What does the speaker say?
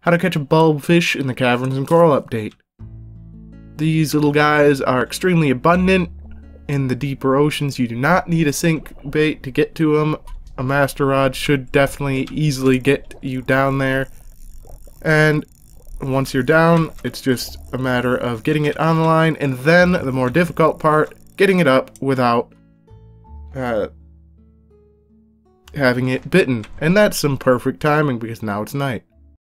how to catch a bulb fish in the Caverns and Coral update. These little guys are extremely abundant in the deeper oceans. You do not need a sink bait to get to them. A master rod should definitely easily get you down there. And once you're down, it's just a matter of getting it on the line, and then the more difficult part, getting it up without uh, having it bitten. And that's some perfect timing because now it's night.